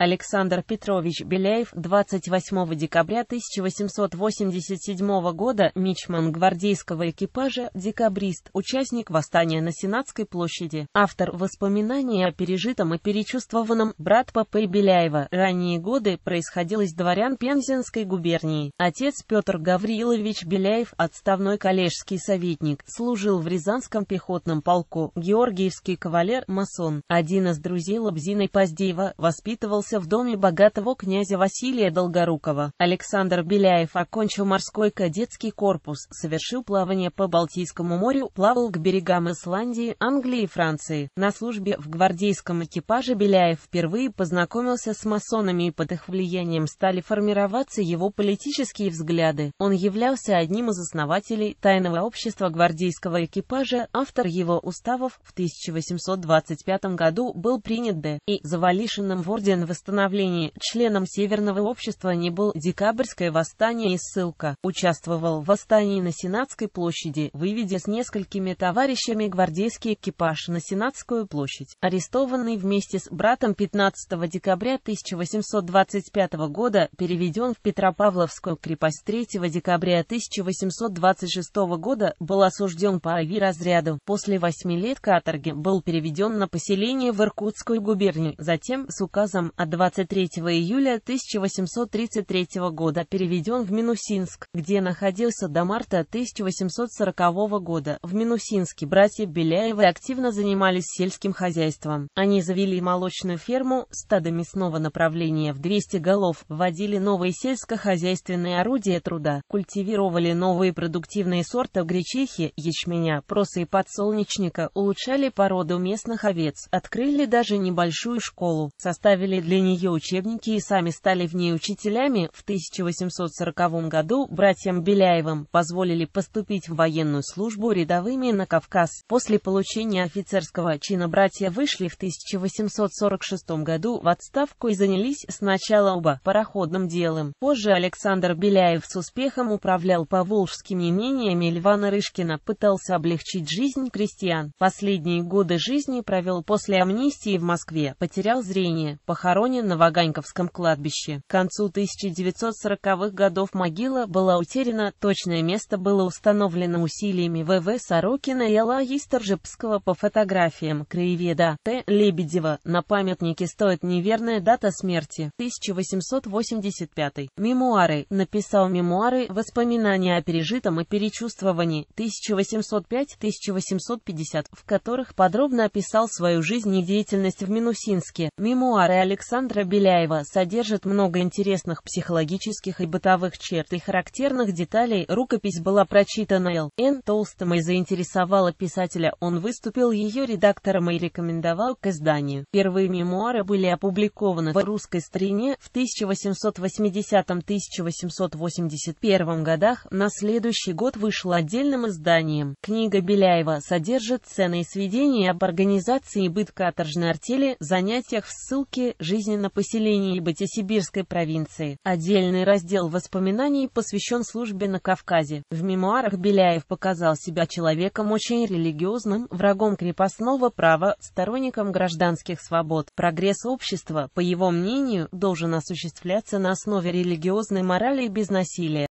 Александр Петрович Беляев, 28 декабря 1887 года, мичман гвардейского экипажа, декабрист, участник восстания на Сенатской площади, автор воспоминаний о пережитом и перечувствованном, брат Папы Беляева, ранние годы происходил из дворян Пензенской губернии. Отец Петр Гаврилович Беляев, отставной коллежский советник, служил в Рязанском пехотном полку, георгиевский кавалер, масон, один из друзей Лобзиной Поздеева, воспитывался родился в доме богатого князя Василия Долгорукова. Александр Беляев окончил морской кадетский корпус, совершил плавание по Балтийскому морю, плавал к берегам Исландии, Англии и Франции. На службе в гвардейском экипаже Беляев впервые познакомился с масонами и под их влиянием стали формироваться его политические взгляды. Он являлся одним из основателей тайного общества гвардейского экипажа, автор его уставов в 1825 году был принят Д. и Завалишиным в орден восстановлении, членом Северного общества не был Декабрьское восстание и ссылка, участвовал в восстании на Сенатской площади, выведя с несколькими товарищами гвардейский экипаж на Сенатскую площадь. Арестованный вместе с братом 15 декабря 1825 года, переведен в Петропавловскую крепость 3 декабря 1826 года, был осужден по ави-разряду. После восьми лет каторги был переведен на поселение в Иркутскую губернию, затем с указом от 23 июля 1833 года переведен в Минусинск, где находился до марта 1840 года. В Минусинске братья Беляевы активно занимались сельским хозяйством. Они завели молочную ферму, стадо мясного направления в 200 голов, вводили новые сельскохозяйственные орудия труда, культивировали новые продуктивные сорта гречихи, ячменя, проса и подсолнечника, улучшали породу местных овец, открыли даже небольшую школу, составили для нее учебники и сами стали в ней учителями, в 1840 году братьям Беляевым позволили поступить в военную службу рядовыми на Кавказ. После получения офицерского чина братья вышли в 1846 году в отставку и занялись сначала оба пароходным делом. Позже Александр Беляев с успехом управлял поволжскими имениями Льва Нарышкина, пытался облегчить жизнь крестьян. Последние годы жизни провел после амнистии в Москве, потерял зрение, похоронен похоронен на Ваганьковском кладбище. К концу 1940-х годов могила была утеряна, точное место было установлено усилиями В.В. Сорокина и Л.А. Исторжепского по фотографиям краеведа Т. Лебедева. На памятнике стоит неверная дата смерти 1885. Мемуары. Написал мемуары «Воспоминания о пережитом и перечувствовании» 1805-1850, в которых подробно описал свою жизнь и деятельность в Минусинске. Мемуары Александра Александра Беляева содержит много интересных психологических и бытовых черт и характерных деталей. Рукопись была прочитана Л. Н. Толстым и заинтересовала писателя. Он выступил ее редактором и рекомендовал к изданию. Первые мемуары были опубликованы в русской старине в 1880-1881 годах. На следующий год вышла отдельным изданием. Книга Беляева содержит ценные сведения об организации быт каторжной артели, занятиях в ссылке, жизни жизни на поселении Ибати-Сибирской провинции. Отдельный раздел воспоминаний посвящен службе на Кавказе. В мемуарах Беляев показал себя человеком очень религиозным, врагом крепостного права, сторонником гражданских свобод. Прогресс общества, по его мнению, должен осуществляться на основе религиозной морали и без насилия.